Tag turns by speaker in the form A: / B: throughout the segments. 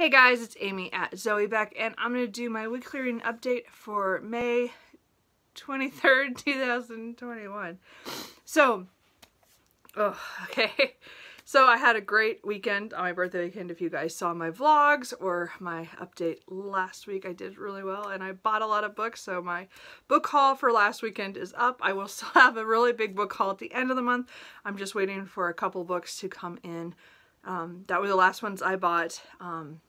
A: Hey guys, it's Amy at Zoe Beck, and I'm going to do my weekly reading update for May 23rd, 2021. So, oh, okay. So I had a great weekend on my birthday weekend. If you guys saw my vlogs or my update last week, I did really well and I bought a lot of books. So my book haul for last weekend is up. I will still have a really big book haul at the end of the month. I'm just waiting for a couple books to come in. Um, that were the last ones I bought. Um,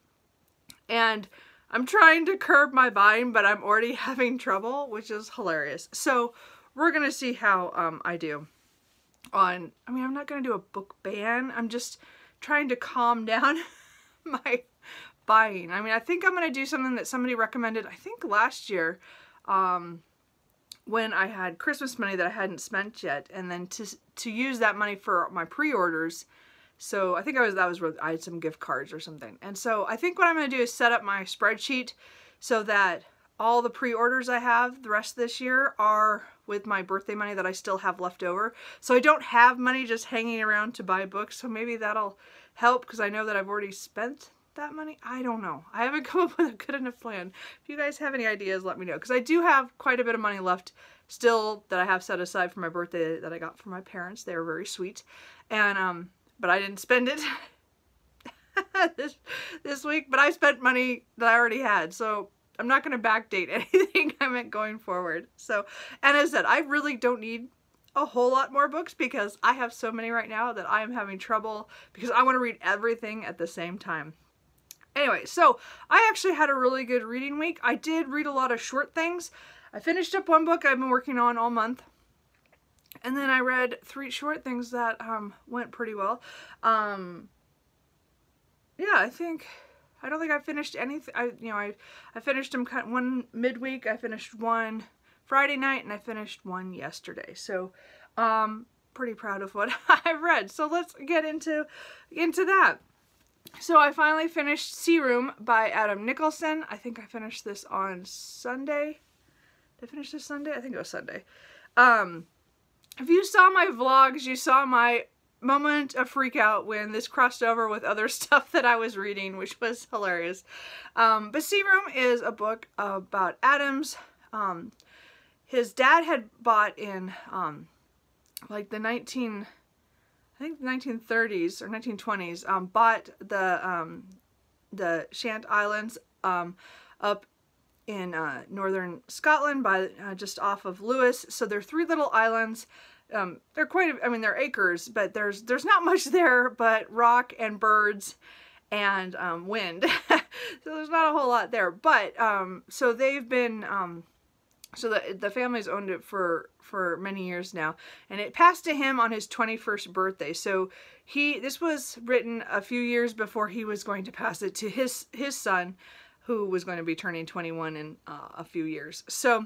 A: and I'm trying to curb my buying, but I'm already having trouble, which is hilarious. So we're going to see how um, I do on, I mean, I'm not going to do a book ban. I'm just trying to calm down my buying. I mean, I think I'm going to do something that somebody recommended, I think last year, um, when I had Christmas money that I hadn't spent yet, and then to, to use that money for my pre-orders. So I think I was, that was where I had some gift cards or something. And so I think what I'm going to do is set up my spreadsheet so that all the pre-orders I have the rest of this year are with my birthday money that I still have left over. So I don't have money just hanging around to buy books. So maybe that'll help because I know that I've already spent that money. I don't know. I haven't come up with a good enough plan. If you guys have any ideas, let me know. Because I do have quite a bit of money left still that I have set aside for my birthday that I got from my parents. They are very sweet. And, um, but I didn't spend it this, this week. But I spent money that I already had. So I'm not going to backdate anything I meant going forward. So, and as I said, I really don't need a whole lot more books because I have so many right now that I am having trouble because I want to read everything at the same time. Anyway, so I actually had a really good reading week. I did read a lot of short things. I finished up one book I've been working on all month. And then I read three short things that um, went pretty well. Um, yeah, I think I don't think I finished anything. I, you know, I, I finished them one midweek. I finished one Friday night and I finished one yesterday. So, um, pretty proud of what I've read. So let's get into, into that. So I finally finished Sea Room by Adam Nicolson. I think I finished this on Sunday. Did I finish this Sunday? I think it was Sunday. Um, if you saw my vlogs, you saw my moment of freak out when this crossed over with other stuff that I was reading, which was hilarious. Um, but Sea Room is a book about Adams. Um, his dad had bought in um, like the 19, I think 1930s or 1920s, um, bought the um, the Shiant Islands um, up in uh, northern Scotland by uh, just off of Lewis. So they're three little islands um, they're quite, I mean, they're acres, but there's there's not much there but rock and birds and um, wind. so there's not a whole lot there. But, um, so they've been, um, so the, the family's owned it for, for many years now. And it passed to him on his 21st birthday. So he, this was written a few years before he was going to pass it to his, his son, who was going to be turning 21 in uh, a few years. So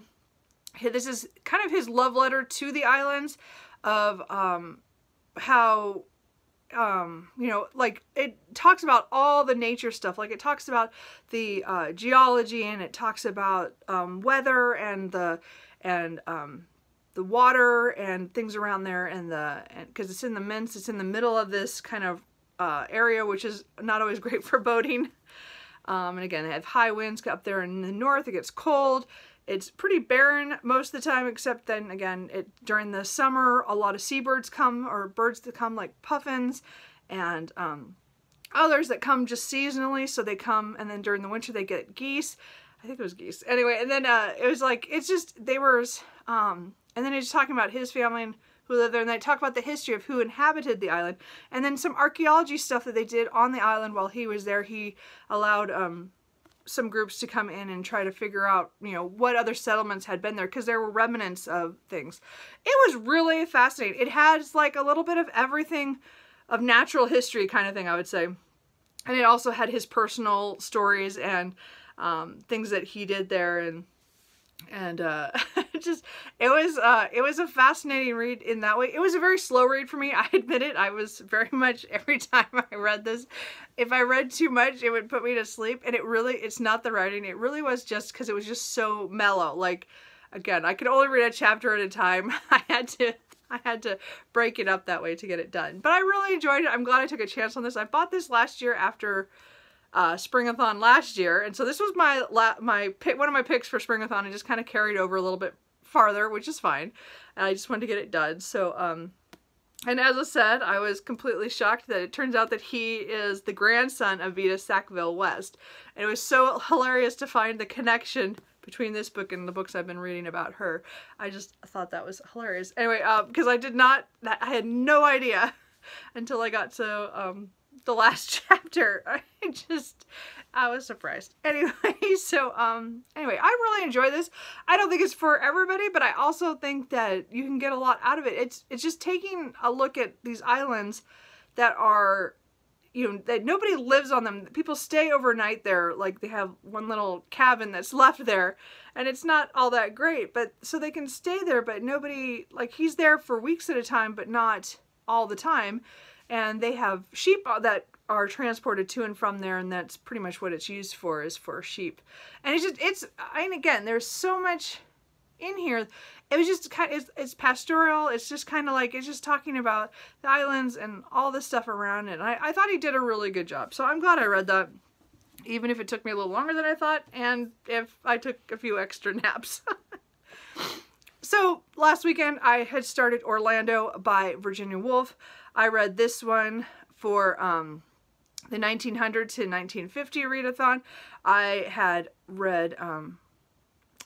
A: this is kind of his love letter to the islands of um, how um, you know, like it talks about all the nature stuff. Like it talks about the uh, geology and it talks about um, weather and the and um, the water and things around there and the because it's in the Minch, it's in the middle of this kind of uh, area, which is not always great for boating. Um, and again, they have high winds up there in the north. It gets cold. It's pretty barren most of the time, except then again, it during the summer, a lot of seabirds come, or birds that come like puffins, and um, others that come just seasonally, so they come, and then during the winter they get geese. I think it was geese. Anyway, and then uh, it was like, it's just, they were, um, and then he's talking about his family and who lived there, and they talk about the history of who inhabited the island, and then some archaeology stuff that they did on the island while he was there. He allowed um, some groups to come in and try to figure out, you know, what other settlements had been there because there were remnants of things. It was really fascinating. It has like a little bit of everything of natural history kind of thing, I would say. And it also had his personal stories and um, things that he did there and and uh, just it was uh, it was a fascinating read in that way. It was a very slow read for me. I admit it. I was very much every time I read this, if I read too much, it would put me to sleep. And it really, it's not the writing. It really was just because it was just so mellow. Like again, I could only read a chapter at a time. I had to I had to break it up that way to get it done. But I really enjoyed it. I'm glad I took a chance on this. I bought this last year after uh, Springathon last year, and so this was my my pick, one of my picks for Springathon. I just kind of carried over a little bit farther, which is fine. And I just wanted to get it done. So, um, and as I said, I was completely shocked that it turns out that he is the grandson of Vita Sackville West. And it was so hilarious to find the connection between this book and the books I've been reading about her. I just thought that was hilarious. Anyway, because uh, I did not, that I had no idea until I got to um, the last chapter. I just, I was surprised. Anyway, so, um, anyway, I really enjoy this. I don't think it's for everybody, but I also think that you can get a lot out of it. It's, it's just taking a look at these islands that are, you know, that nobody lives on them. People stay overnight there. Like they have one little cabin that's left there and it's not all that great, but so they can stay there, but nobody, like he's there for weeks at a time, but not all the time and they have sheep that are transported to and from there and that's pretty much what it's used for is for sheep. And it's just it's and again there's so much in here. It was just kind of it's, it's pastoral. It's just kind of like it's just talking about the islands and all the stuff around it. And I, I thought he did a really good job. So i'm glad i read that even if it took me a little longer than i thought and if i took a few extra naps. So last weekend i had started orlando by virginia woolf I read this one for um, the 1900 to 1950 readathon. I had read um,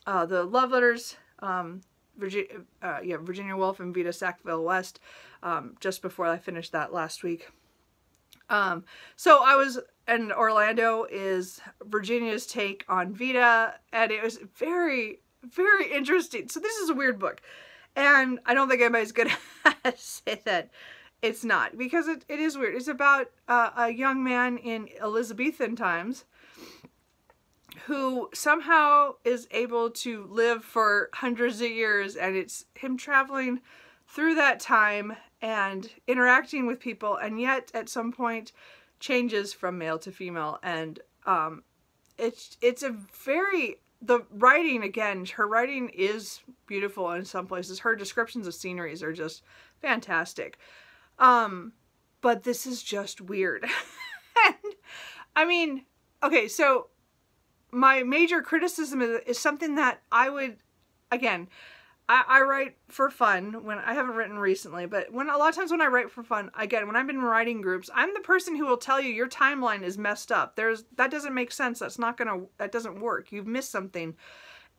A: uh, the love letters, um, Virginia, uh, yeah, Virginia Woolf and Vita Sackville West, um, just before I finished that last week. Um, so I was, and Orlando is Virginia's take on Vita, and it was very, very interesting. So this is a weird book, and I don't think anybody's gonna say that it's not because it, it is weird. It's about uh, a young man in Elizabethan times who somehow is able to live for hundreds of years and it's him traveling through that time and interacting with people and yet at some point changes from male to female. And um, it's it's a very the writing again her writing is beautiful in some places. Her descriptions of sceneries are just fantastic um, but this is just weird. and, I mean, okay, so my major criticism is, is something that I would, again, I, I, write for fun when I haven't written recently, but when a lot of times when I write for fun, again, when I've been writing groups, I'm the person who will tell you your timeline is messed up. There's that doesn't make sense. That's not gonna that doesn't work. You've missed something.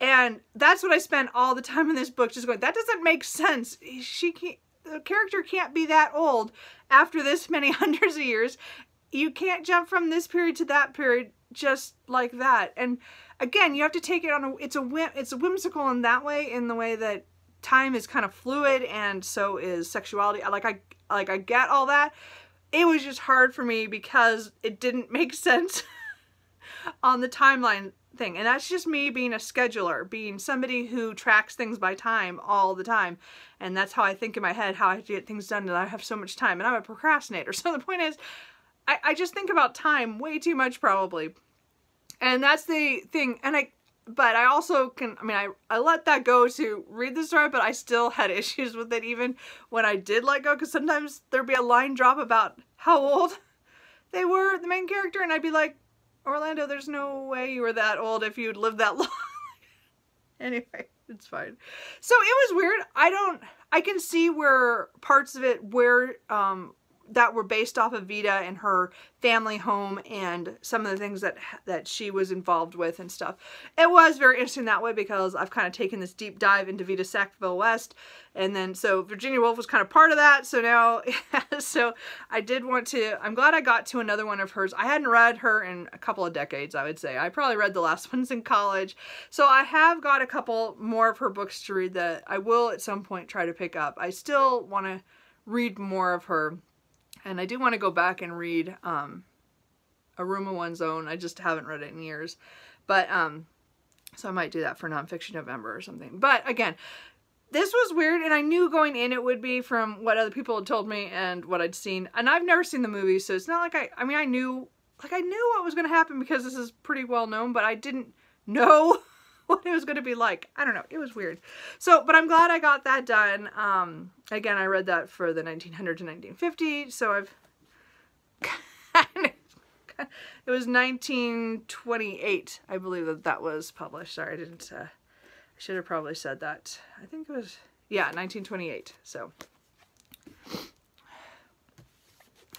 A: And that's what I spent all the time in this book just going, that doesn't make sense. She can't the character can't be that old after this many hundreds of years. You can't jump from this period to that period just like that. And again, you have to take it on a it's a whim it's a whimsical in that way in the way that time is kind of fluid and so is sexuality. Like I like I get all that. It was just hard for me because it didn't make sense on the timeline thing. And that's just me being a scheduler, being somebody who tracks things by time all the time. And that's how I think in my head, how I get things done, that I have so much time. And I'm a procrastinator. So the point is, I, I just think about time way too much probably. And that's the thing. And I, but I also can, I mean, I, I let that go to read the story, but I still had issues with it even when I did let go, because sometimes there'd be a line drop about how old they were, the main character, and I'd be like, Orlando, there's no way you were that old if you'd lived that long. anyway, it's fine. So it was weird. I don't, I can see where parts of it where um, that were based off of Vita and her family home and some of the things that that she was involved with and stuff. It was very interesting that way because I've kind of taken this deep dive into Vita Sackville West and then so Virginia Woolf was kind of part of that. So now so I did want to I'm glad I got to another one of hers. I hadn't read her in a couple of decades, I would say. I probably read the last ones in college. So I have got a couple more of her books to read that I will at some point try to pick up. I still want to read more of her and I do want to go back and read um, A Room of One's Own. I just haven't read it in years. But, um, so I might do that for Nonfiction November or something. But again, this was weird and I knew going in it would be from what other people had told me and what I'd seen. And I've never seen the movie, so it's not like I, I mean, I knew, like I knew what was going to happen because this is pretty well known, but I didn't know what it was going to be like. I don't know. It was weird. So, but I'm glad I got that done. Um, again, I read that for the 1900 to 1950, so I've it was 1928, I believe that that was published. Sorry, I didn't, uh, I should have probably said that. I think it was, yeah, 1928. So,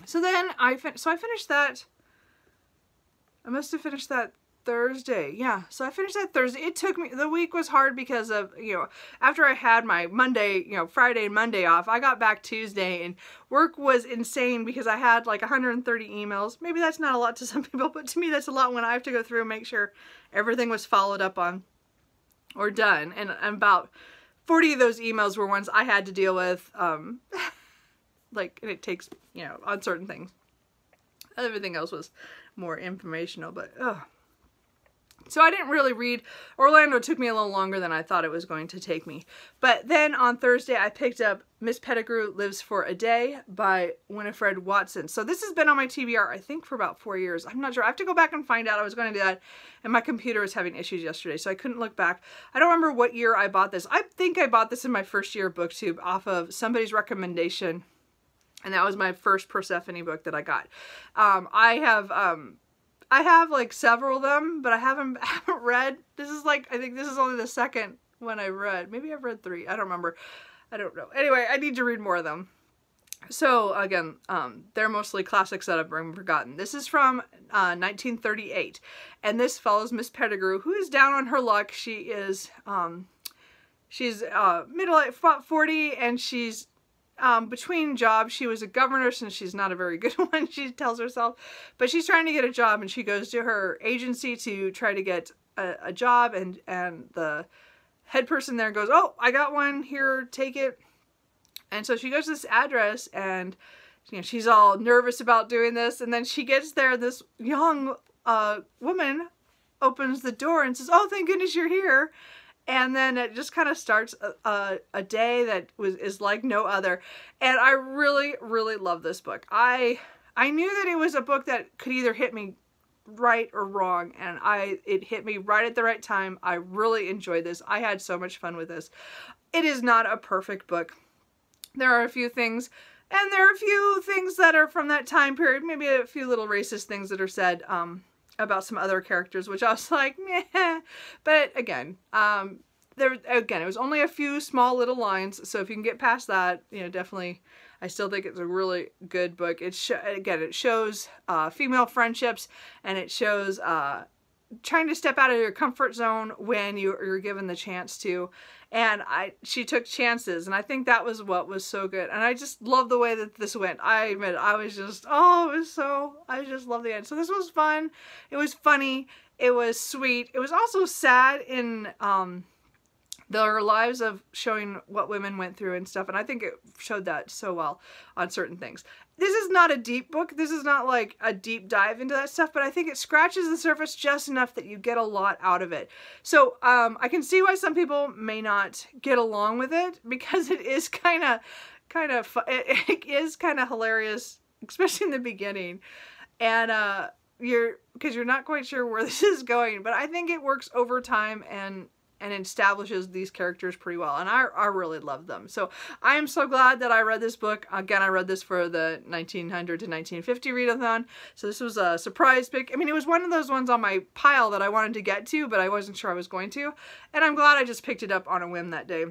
A: so then I, fin so I finished that, I must have finished that Thursday. Yeah. So I finished that Thursday. It took me, the week was hard because of, you know, after I had my Monday, you know, Friday and Monday off, I got back Tuesday and work was insane because I had like 130 emails. Maybe that's not a lot to some people, but to me that's a lot when I have to go through and make sure everything was followed up on or done. And, about 40 of those emails were ones I had to deal with, um, like, and it takes, you know, on certain things. Everything else was more informational, but, oh, so I didn't really read. Orlando took me a little longer than I thought it was going to take me. But then on Thursday, I picked up Miss Pettigrew Lives for a Day by Winifred Watson. So this has been on my TBR, I think, for about four years. I'm not sure. I have to go back and find out. I was going to do that, and my computer was having issues yesterday, so I couldn't look back. I don't remember what year I bought this. I think I bought this in my first year of BookTube off of somebody's recommendation and that was my first Persephone book that I got. Um, I have um, I have like several of them, but I haven't haven't read. This is like I think this is only the second one I read. Maybe I've read three. I don't remember. I don't know. Anyway, I need to read more of them. So again, um, they're mostly classics that been forgotten. This is from uh, 1938, and this follows Miss Pettigrew, who is down on her luck. She is um, she's uh, middle 40, and she's um, between jobs. She was a governess and she's not a very good one, she tells herself. But she's trying to get a job and she goes to her agency to try to get a, a job and, and the head person there goes, oh, I got one here, take it. And so she goes to this address and you know, she's all nervous about doing this. And then she gets there, this young uh, woman opens the door and says, oh, thank goodness you're here and then it just kind of starts a, a, a, day that was is like no other. And i really really love this book. I i knew that it was a book that could either hit me right or wrong and i it hit me right at the right time. I really enjoyed this. I had so much fun with this. It is not a perfect book. There are a few things and there are a few things that are from that time period maybe a few little racist things that are said um about some other characters, which I was like, meh. But again, um, there again, it was only a few small little lines. So if you can get past that, you know, definitely, I still think it's a really good book. It again, it shows uh, female friendships and it shows uh, trying to step out of your comfort zone when you, you're given the chance to. And I she took chances and I think that was what was so good. And I just love the way that this went. I admit I was just oh it was so I just love the end. So this was fun. It was funny. It was sweet. It was also sad in um their lives of showing what women went through and stuff and I think it showed that so well on certain things this is not a deep book. This is not like a deep dive into that stuff, but I think it scratches the surface just enough that you get a lot out of it. So um, I can see why some people may not get along with it because it is kind of, kind of, it, it is kind of hilarious, especially in the beginning. And uh, you're, because you're not quite sure where this is going, but I think it works over time and and establishes these characters pretty well. And I, I really love them. So I am so glad that I read this book. Again, I read this for the 1900 to 1950 readathon. So this was a surprise pick. I mean, it was one of those ones on my pile that I wanted to get to, but I wasn't sure I was going to. And I'm glad I just picked it up on a whim that day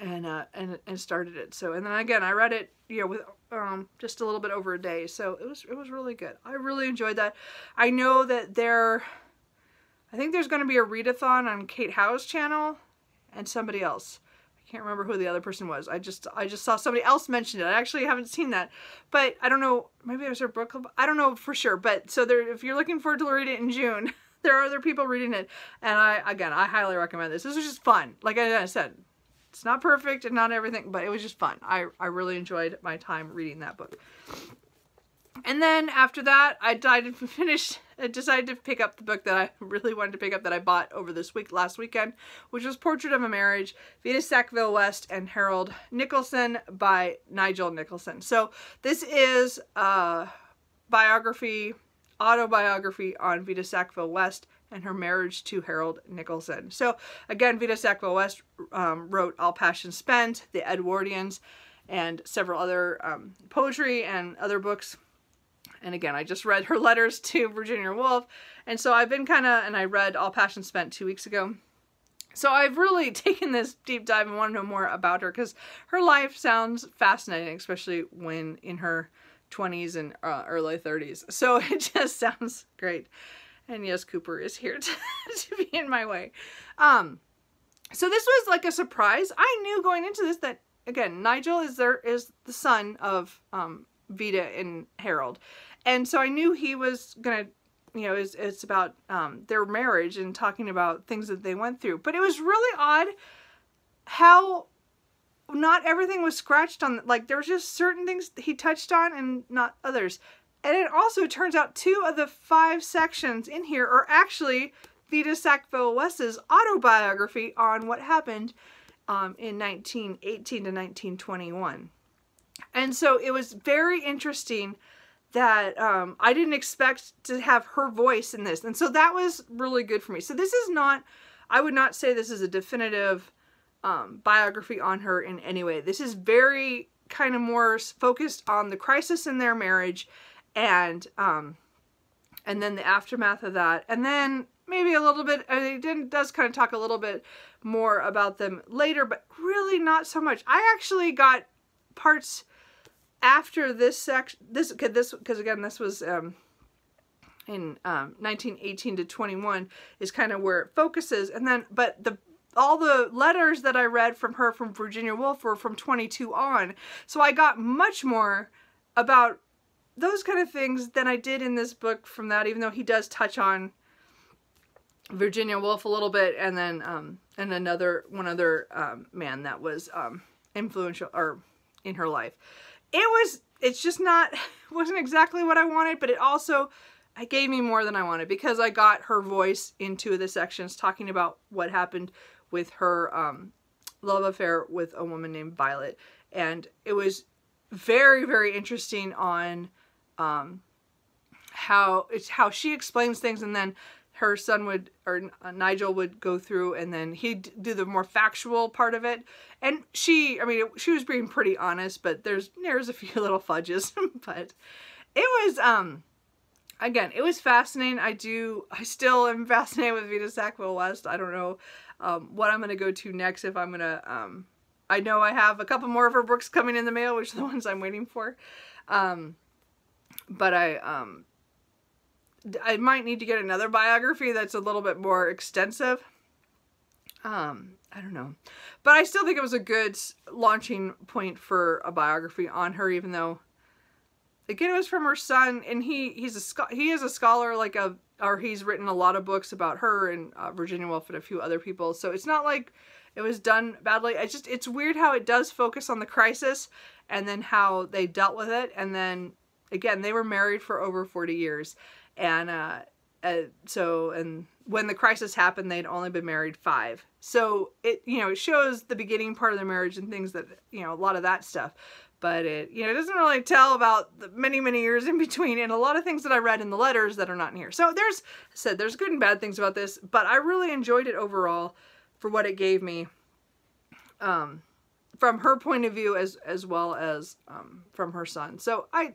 A: and uh, and and started it. So and then again, I read it, you know, with um, just a little bit over a day. So it was it was really good. I really enjoyed that. I know that there I think there's going to be a readathon on Kate Howe's channel and somebody else. I can't remember who the other person was. I just I just saw somebody else mention it. I actually haven't seen that. But I don't know, maybe was her book club. I don't know for sure. But so there if you're looking forward to read it in June, there are other people reading it. And I again I highly recommend this. This was just fun. Like I said, it's not perfect and not everything, but it was just fun. I, I really enjoyed my time reading that book. And then after that, I decided to finish, I decided to pick up the book that I really wanted to pick up that I bought over this week, last weekend, which was Portrait of a Marriage, Vita Sackville West and Harold Nicolson by Nigel Nicolson. So this is a biography, autobiography on Vita Sackville West and her marriage to Harold Nicolson. So again, Vita Sackville West um, wrote All Passion Spent, The Edwardians, and several other um, poetry and other books And again, I just read her letters to Virginia Woolf. And so I've been kind of, and I read All Passion Spent two weeks ago. So I've really taken this deep dive and want to know more about her because her life sounds fascinating, especially when in her 20s and uh, early 30s. So it just sounds great. And yes, Cooper is here to, to be in my way. Um, so this was like a surprise. I knew going into this that again, Nigel is there is the son of um, Vita and Harold, and so I knew he was gonna, you know, it's, it's about um, their marriage and talking about things that they went through. But it was really odd how not everything was scratched on. Like there was just certain things he touched on and not others. And it also turns out two of the five sections in here are actually Vita Sackville West's autobiography on what happened um, in 1918 to 1921. And so it was very interesting that um, I didn't expect to have her voice in this. And so that was really good for me. So this is not, I would not say this is a definitive um, biography on her in any way. This is very kind of more focused on the crisis in their marriage and um, and then the aftermath of that. And then maybe a little bit, it does kind of talk a little bit more about them later, but really not so much. I actually got parts after this section, this, this, because again, this was, um, in um, 1918 to 21 is kind of where it focuses. And then, but the all the letters that I read from her from Virginia Woolf were from 22 on. So I got much more about those kind of things than I did in this book from that, even though he does touch on Virginia Woolf a little bit, and then um, and another one other um, man that was um, influential or in her life. It was it's just not wasn't exactly what I wanted, but it also it gave me more than I wanted because I got her voice in two of the sections talking about what happened with her um, love affair with a woman named Violet, and it was very very interesting on um, how it's how she explains things and then her son would or uh, Nigel would go through and then he'd do the more factual part of it. And she I mean she was being pretty honest but there's there's a few little fudges but it was um again it was fascinating. I do I still am fascinated with Vita Sackville West. I don't know um, what I'm gonna go to next if I'm gonna um I know I have a couple more of her books coming in the mail which are the ones I'm waiting for. Um but I um I might need to get another biography that's a little bit more extensive. Um, I don't know. But I still think it was a good launching point for a biography on her, even though, again, it was from her son, and he he's a he is a scholar, like a or he's written a lot of books about her and uh, Virginia Woolf and a few other people. So it's not like it was done badly. It's just it's weird how it does focus on the crisis and then how they dealt with it, and then again they were married for over forty years and uh, uh, so and when the crisis happened they'd only been married five. So it you know it shows the beginning part of their marriage and things that you know a lot of that stuff. But it you know it doesn't really tell about the many many years in between and a lot of things that i read in the letters that are not in here. So there's I said there's good and bad things about this but i really enjoyed it overall for what it gave me um from her point of view as as well as um from her son. So i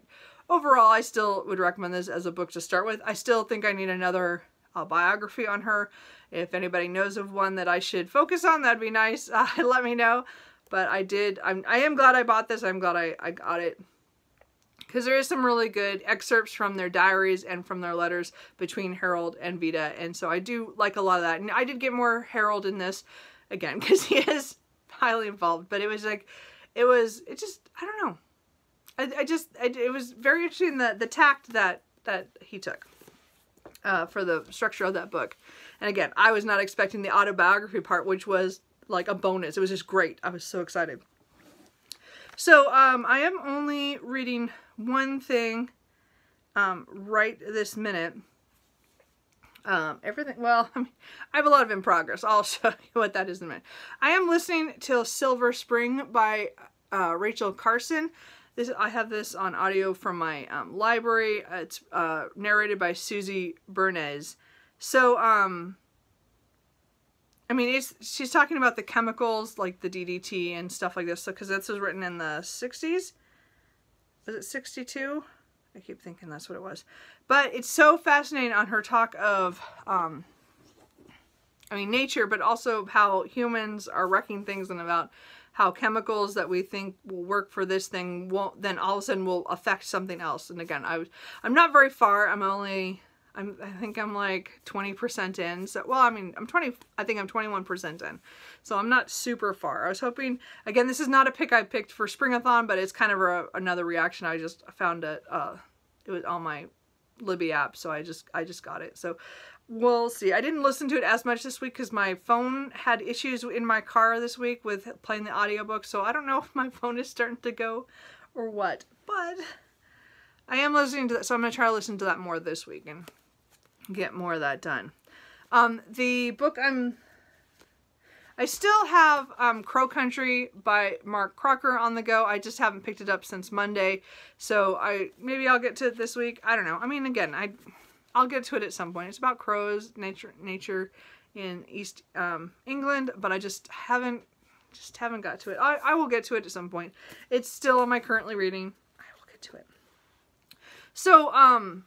A: overall, I still would recommend this as a book to start with. I still think I need another uh, biography on her. If anybody knows of one that I should focus on, that'd be nice. Uh, let me know. But I did, I'm, I am glad I bought this. I'm glad I, I got it. Because there is some really good excerpts from their diaries and from their letters between Harold and Vita. And so I do like a lot of that. And I did get more Harold in this, again, because he is highly involved. But it was like, it was, it just, I don't know. I, I just, I, it was very interesting the, the tact that, that he took uh, for the structure of that book. And again, I was not expecting the autobiography part, which was like a bonus. It was just great. I was so excited. So um, I am only reading one thing um, right this minute. Um, everything, well, I, mean, I have a lot of in progress. I'll show you what that is in a minute. I am listening to Silent Spring by uh, Rachel Carson. This I have this on audio from my um, library. It's uh, narrated by Susie Bernes. So, um, I mean, it's she's talking about the chemicals like the DDT and stuff like this. So, because this was written in the 60s. Was it 62? I keep thinking that's what it was. But it's so fascinating on her talk of, um, I mean, nature, but also how humans are wrecking things and about how chemicals that we think will work for this thing won't then all of a sudden will affect something else. And again, I was, I'm not very far. I'm only I'm, I think I'm like 20% in. So, well, I mean, I'm 20, I think I'm 21% in. So I'm not super far. I was hoping, again, this is not a pick I picked for Springathon, but it's kind of a, another reaction. I just found it, uh, it was on my Libby app. So I just, I just got it. So we'll see. I didn't listen to it as much this week because my phone had issues in my car this week with playing the audiobook. So I don't know if my phone is starting to go or what, but I am listening to that. So I'm going to try to listen to that more this week and get more of that done. Um, the book I'm I still have um, Crow Country by Mark Cocker on the go. I just haven't picked it up since Monday, so I maybe I'll get to it this week. I don't know. I mean, again, I I'll get to it at some point. It's about crows, nature, nature in East um, England, but I just haven't just haven't got to it. I, I will get to it at some point. It's still on my currently reading. I will get to it. So, um,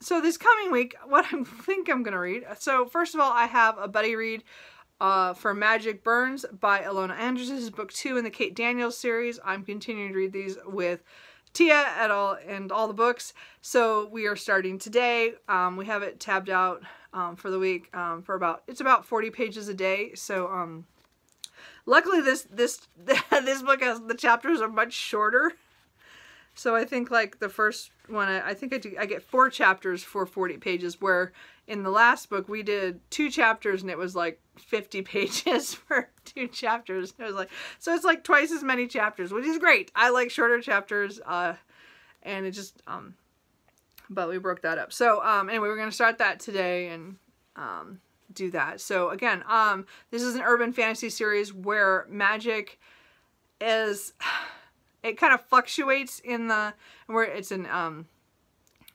A: so this coming week, what I think I'm going to read. So first of all, I have a buddy read uh, for Magic Burns by Ilona Andrews. This is book two in the Kate Daniels series. I'm continuing to read these with Tia et al. and all the books. So we are starting today. Um, we have it tabbed out um, for the week um, for about, it's about 40 pages a day. So um, luckily this, this, this book has, the chapters are much shorter. So I think like the first one, I, think I, do, I get four chapters for 40 pages, where in the last book we did two chapters and it was like 50 pages for two chapters. It was like, so it's like twice as many chapters, which is great. I like shorter chapters, uh, and it just, um, but we broke that up. So, um, anyway, we're going to start that today and, um, do that. So again, um, this is an urban fantasy series where magic is it kind of fluctuates in the where it's in um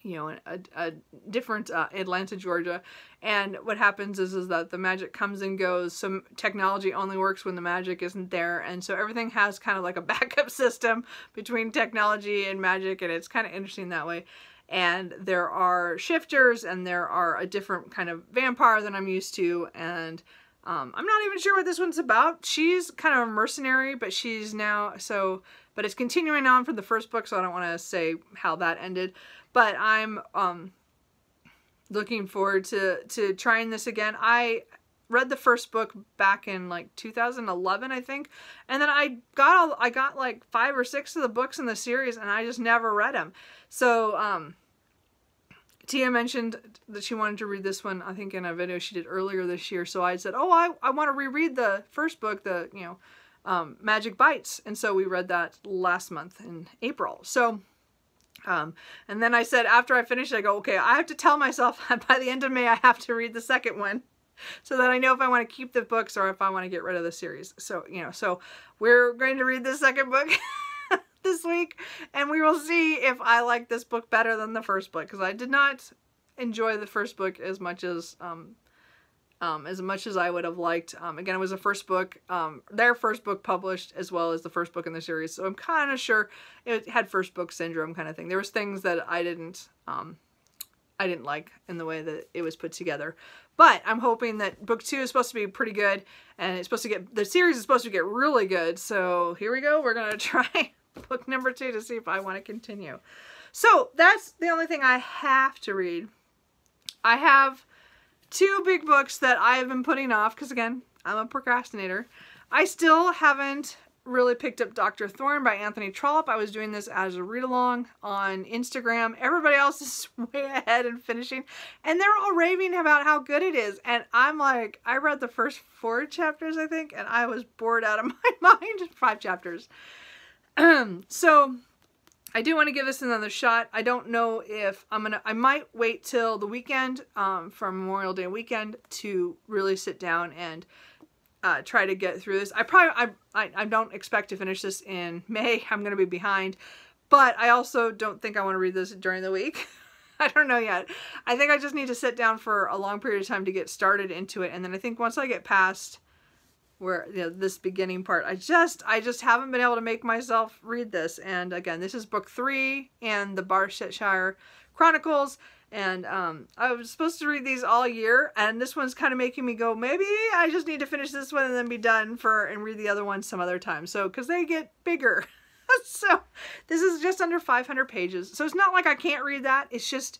A: you know a, a different uh, Atlanta Georgia. And what happens is is that the magic comes and goes. Some technology only works when the magic isn't there. And so everything has kind of like a backup system between technology and magic and it's kind of interesting that way. And there are shifters and there are a different kind of vampire than I'm used to and um, I'm not even sure what this one's about. She's kind of a mercenary, but she's now, so but it's continuing on from the first book, so I don't want to say how that ended. But I'm um, looking forward to, to trying this again. I read the first book back in like 2011 I think and then I got all, I got like five or six of the books in the series and I just never read them so um Tia mentioned that she wanted to read this one I think in a video she did earlier this year so I said oh I, I want to reread the first book the you know um, Magic Bites. And so we read that last month in April. So, um, and then I said, after I finished, I go, okay, I have to tell myself by the end of May, I have to read the second one so that I know if I want to keep the books or if I want to get rid of the series. So, you know, so we're going to read the second book this week and we will see if I like this book better than the first book because I did not enjoy the first book as much as um, um, as much as I would have liked. Um, again, it was the first book, um, their first book published as well as the first book in the series. So I'm kind of sure it had first book syndrome kind of thing. There was things that I didn't, um, I didn't like in the way that it was put together. But I'm hoping that book two is supposed to be pretty good and it's supposed to get, the series is supposed to get really good. So here we go. We're going to try book number two to see if I want to continue. So that's the only thing I have to read. I have two big books that I have been putting off because again, I'm a procrastinator. I still haven't really picked up Dr. Thorne by Anthony Trollope. I was doing this as a read-along on Instagram. Everybody else is way ahead and finishing, and they're all raving about how good it is. And I'm like, I read the first four chapters, I think, and I was bored out of my mind. Five chapters. so I do want to give this another shot. I don't know if I'm gonna, I might wait till the weekend um, from Memorial Day weekend to really sit down and uh, try to get through this. I probably, I, I, I don't expect to finish this in May. I'm going to be behind, but I also don't think I want to read this during the week. I don't know yet. I think I just need to sit down for a long period of time to get started into it. And then I think once I get past where you know this beginning part i just i just haven't been able to make myself read this and again this is book three and the barsetshire chronicles and um, I was supposed to read these all year, and this one's kind of making me go, maybe I just need to finish this one and then be done for and read the other one some other time. So, because they get bigger. so, this is just under 500 pages. So, it's not like I can't read that. It's just,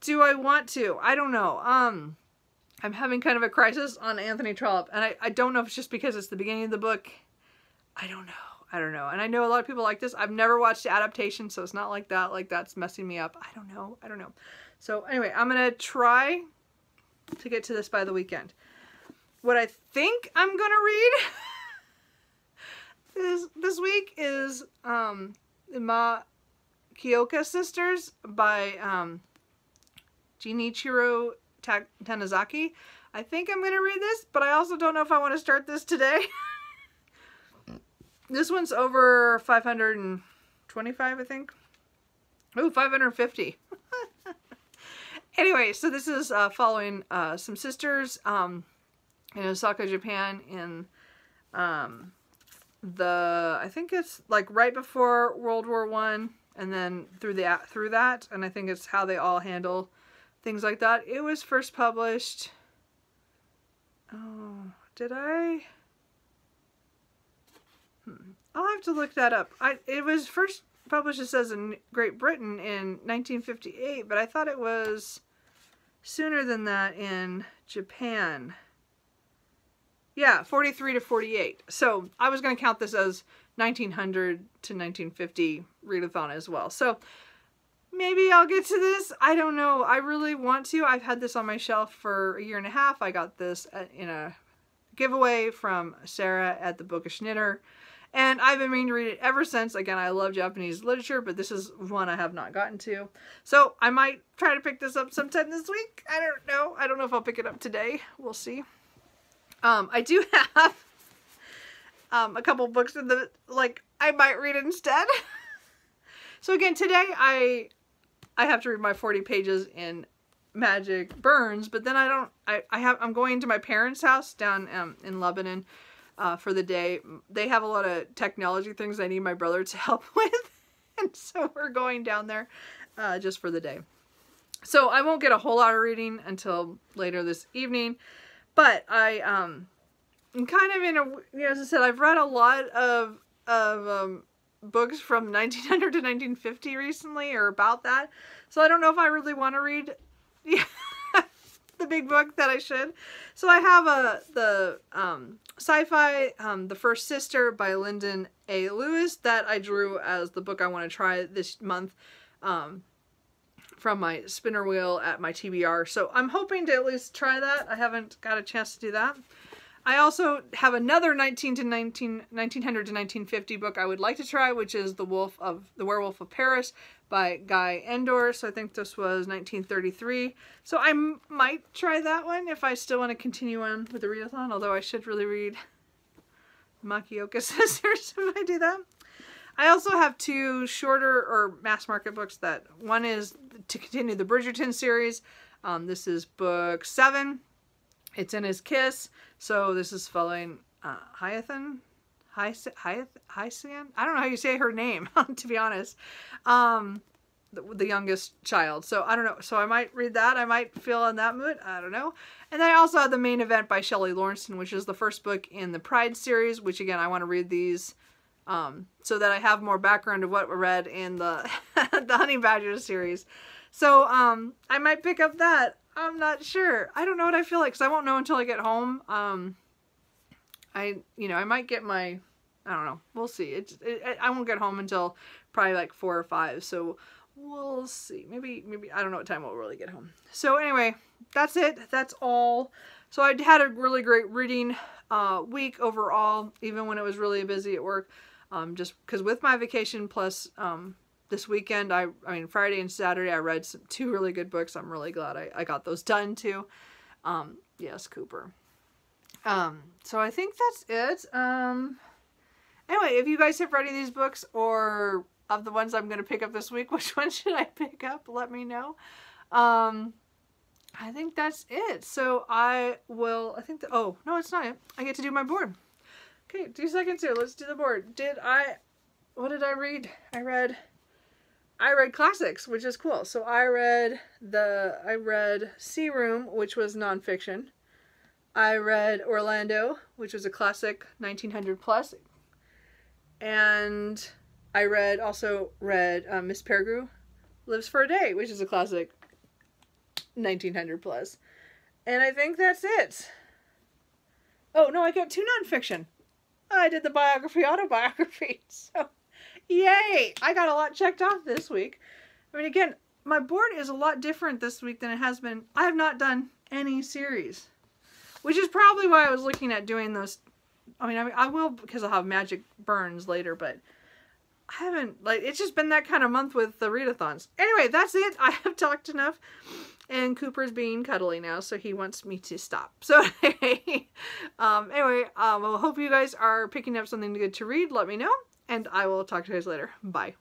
A: do I want to? I don't know. Um, I'm having kind of a crisis on Anthony Trollope, and I, I don't know if it's just because it's the beginning of the book. I don't know. I don't know. And I know a lot of people like this. I've never watched the adaptation, so it's not like that. Like that's messing me up. I don't know. I don't know. So anyway, I'm going to try to get to this by the weekend. What I think I'm going to read this, this week is um, Ma Kyoka Sisters by um, Junichiro Tanizaki. I think I'm going to read this, but I also don't know if I want to start this today. This one's over 525, I think. Oh, 550. anyway, so this is uh, following uh, some sisters um, in Osaka, Japan in um, the, I think it's like right before World War One and then through the through that and I think it's how they all handle things like that. It was first published Oh, did I Hmm. I'll have to look that up. I it was first published it says in Great Britain in 1958, but I thought it was sooner than that in Japan. Yeah, 43 to 48. So I was going to count this as 1900 to 1950 readathon as well. So maybe I'll get to this. I don't know. I really want to. I've had this on my shelf for a year and a half. I got this in a giveaway from Sarah at the Bookish Knitter. And I've been meaning to read it ever since. Again, I love Japanese literature, but this is one I have not gotten to. So I might try to pick this up sometime this week. I don't know. I don't know if I'll pick it up today. We'll see. Um, I do have um, a couple books in the, like, I might read instead. so again, today I I have to read my 40 pages in Magic Burns, but then I don't, I, I have, I'm going to my parents' house down um, in Lebanon uh, for the day. They have a lot of technology things I need my brother to help with. and so we're going down there uh, just for the day. So I won't get a whole lot of reading until later this evening. But I, um, I'm kind of in a, you know, as I said, I've read a lot of, of, um, books from 1900 to 1950 recently or about that. So I don't know if I really want to read the big book that I should. So I have a the um, sci-fi um, The First Sister by Linden A. Lewis that I drew as the book I want to try this month um, from my spinner wheel at my TBR. So I'm hoping to at least try that. I haven't got a chance to do that. I also have another 19 to 19, 1900 to 1950 book I would like to try, which is The Wolf of The Werewolf of Paris by Guy Endore. So I think this was 1933. So I might try that one if I still want to continue on with the readathon, although I should really read Makioka Sisters if I do that. I also have two shorter or mass market books that one is to continue the Bridgerton series. Um, this is book seven. It's in his kiss. So this is following uh. Hyacinth? Hyacinth? I don't know how you say her name, to be honest. Um, the, the, youngest child. So I don't know. So I might read that. I might feel in that mood. I don't know. And then I also have the Mane Event by Shelly Laurenston, which is the first book in the Pride series, which again, I want to read these um, so that I have more background of what we read in the, the Honey Badger series. So um, I might pick up that. I'm not sure. I don't know what I feel like because I won't know until I get home. Um, I, you know, I might get my, I don't know. We'll see. It's, it, I won't get home until probably like four or five. So we'll see. Maybe, maybe, I don't know what time we'll really get home. So anyway, that's it. That's all. So I had a really great reading uh, week overall, even when it was really busy at work. Um, just because with my vacation plus um, this weekend, I, I mean, Friday and Saturday, I read some, two really good books. I'm really glad I, I got those done too. Um, yes, Cooper. Um, so I think that's it. Um, anyway, if you guys have read any of these books or of the ones I'm going to pick up this week, which one should I pick up? Let me know. Um, I think that's it. So I will, I think, the, oh, no, it's not it. I get to do my board. Okay, two seconds here. Let's do the board. Did I, what did I read? I read, I read classics, which is cool. So I read the, I read Sea Room, which was nonfiction. I read Orlando, which was a classic 1900 plus. And I read, also read uh, Miss Peregrine Lives for a Day, which is a classic 1900 plus. And I think that's it. Oh, no, I got two nonfiction. I did the biography autobiography. So, yay! I got a lot checked off this week. I mean, again, my board is a lot different this week than it has been. I have not done any series, which is probably why I was looking at doing those. I mean, I, mean, I will because I'll have Magic Burns later, but I haven't, like, it's just been that kind of month with the readathons. Anyway, that's it. I have talked enough. And Cooper's being cuddly now, so he wants me to stop. So um, anyway, um, I hope you guys are picking up something good to read. Let me know, and I will talk to you guys later. Bye.